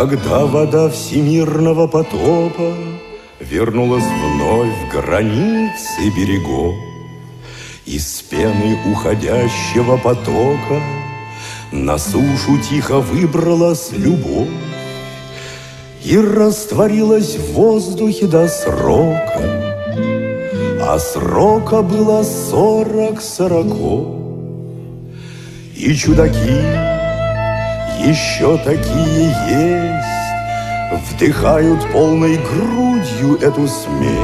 Когда вода всемирного потопа Вернулась вновь в границы берегов, Из пены уходящего потока На сушу тихо выбралась любовь И растворилась в воздухе до срока, А срока было сорок сороков. И чудаки еще такие есть, Вдыхают полной грудью эту смесь,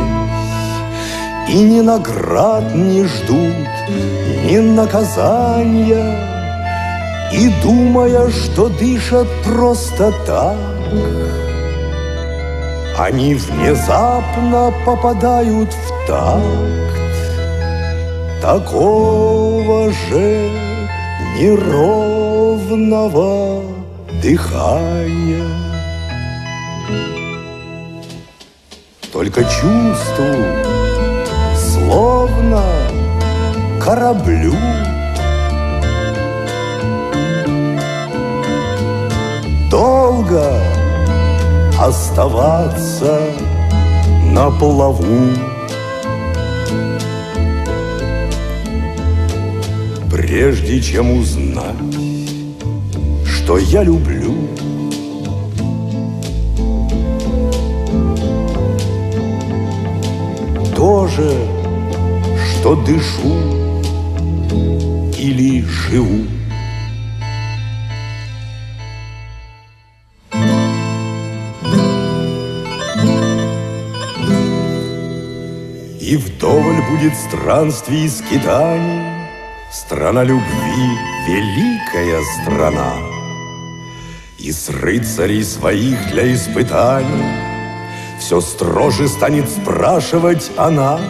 И ни наград не ждут, ни наказания, И думая, что дышат просто так, Они внезапно попадают в такт Такого же неровного дыхания. Только чувству, словно кораблю, Долго оставаться на плаву. Прежде чем узнать, что я люблю, То же, что дышу или живу. И вдоволь будет странствий и скитаний, Страна любви — великая страна. И с рыцарей своих для испытаний Все строже станет спрашивать она,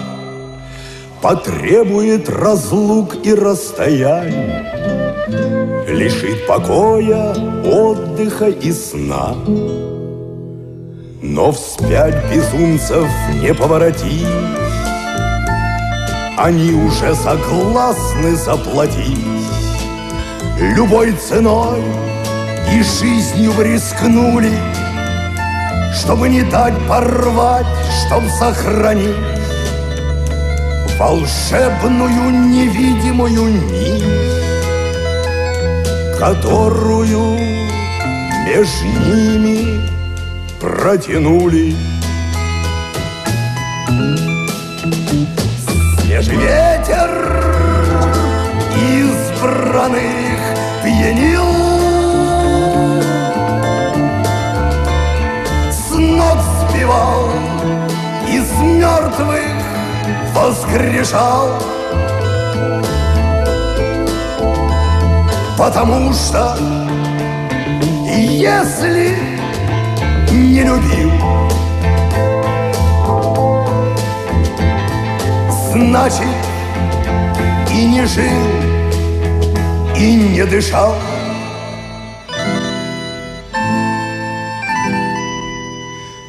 Потребует разлук и расстояний, Лишит покоя, отдыха и сна. Но вспять безумцев не поворотить, они уже согласны заплатить. Любой ценой и жизнью рискнули Чтобы не дать порвать, чтоб сохранить Волшебную невидимую нить Которую между ними протянули Свежий ветер избранных пьянил. С ног сбивал, из мертвых воскрешал. Потому что если не любил Значит, и не жил, и не дышал.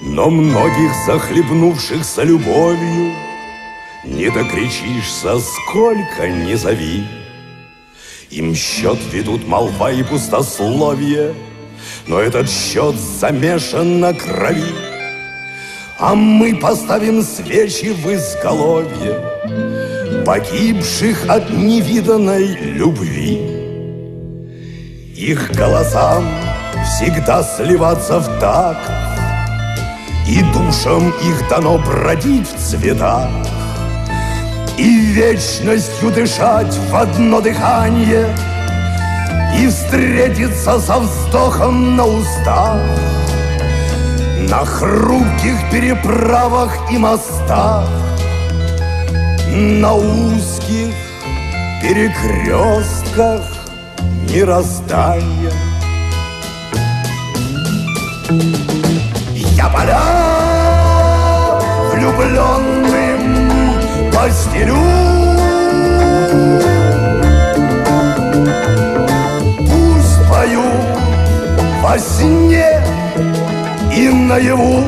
Но многих захлебнувшихся любовью Не докричишься, сколько не зови. Им счет ведут молва и пустословие, Но этот счет замешан на крови. А мы поставим свечи в изголовье Погибших от невиданной любви. Их голосам всегда сливаться в такт, И душам их дано бродить в цветах, И вечностью дышать в одно дыхание, И встретиться со вздохом на устах. На хрупких переправах и мостах, На узких перекрестках мироздания. Я поля влюбленным постелю Пусть пою во сне наяву.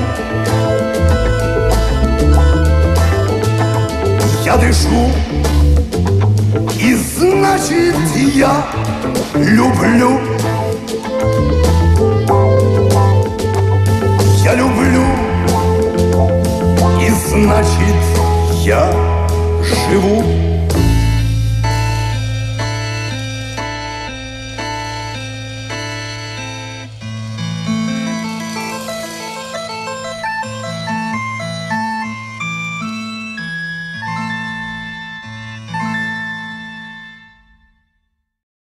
Я дышу И значит я люблю. Я люблю И значит я живу.